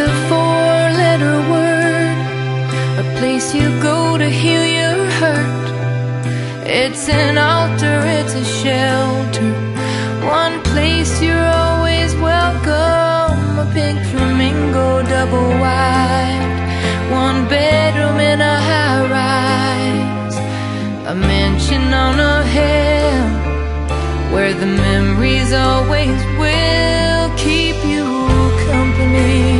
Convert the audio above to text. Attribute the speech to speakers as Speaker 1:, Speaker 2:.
Speaker 1: A four letter word, a place you go to heal your hurt. It's an altar, it's a shelter, one place you're always welcome. A pink flamingo, double wide, one bedroom in a high rise, a mansion on a hill where the memories always will keep you company.